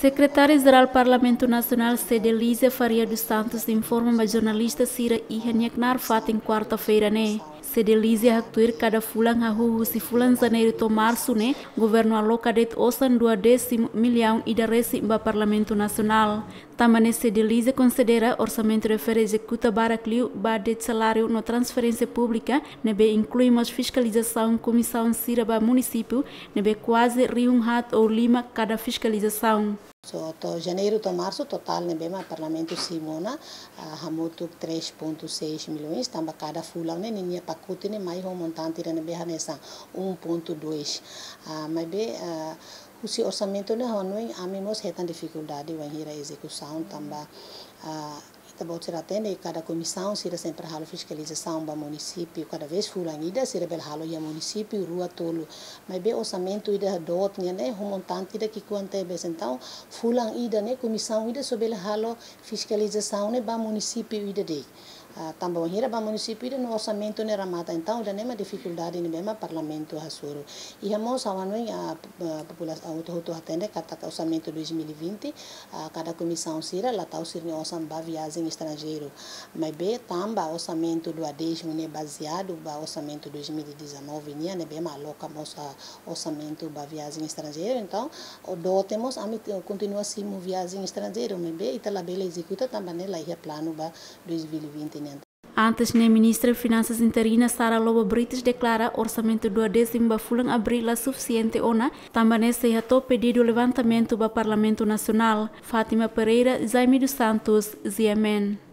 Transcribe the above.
Secretário-Geral Parlamento Nacional Cedelise Faria dos Santos informa a jornalista Cira Ihanyak Narfat em quarta-feira, né? Cedelise actuir cada fulan hahu si fulan janeiro to março, né? Governo aloca det osan dua décimo milhão e da resi ba Parlamento Nacional. Tamane Cedelise considera orçamento refere executa baracliu ba de salário no transferência pública, nebe incluímos fiscalização comissão Cira ba município, nebe quase rium hat ou lima cada fiscalização. So, to janeiro to março total ne bema parlamento simona uh, hamutu 3.6 milhões tamba cada fulang ne ninia pakuti ne mai ho montante ne beha nessa 1.2 uh, mas be uh, usi orçamento ne honoi amimos retan dificuldade wa hira execução tamba uh, Ita tirar atende cada comissão sira sempre halo fiscalização ba município. Cada vez fulang ida sira bel halo ya município rua tolo. Mas be orçamento ida dot né né montante ida que quanto be então fulang ida né comissão ida sobre halo fiscalização né ba município ida de Uh, tamba hira ba município ida no orçamento ne ramata então ida nema dificuldade ne bema parlamento hasuru e hamos awanoi a população auto auto atende kata orçamento 2020 uh, cada comissão sira lá tau sir ne orçam ba viagem estrangeiro. Mas be tamba orçamento do adesmo ne baseado ba orçamento 2019 nia ne bema aloca moça orçamento ba viagem estrangeiro. Então o do temos a continua simo viagem estrangeiro mas be itala bela executa também ne lá plano ba 2020 Antes, a ministra de Finanças interina Sara Lobo Brites declara orçamento do décimo fulan abril a suficiente ona, também se retou pedido levantamento do Parlamento Nacional. Fátima Pereira, Jaime dos Santos, Ziemen.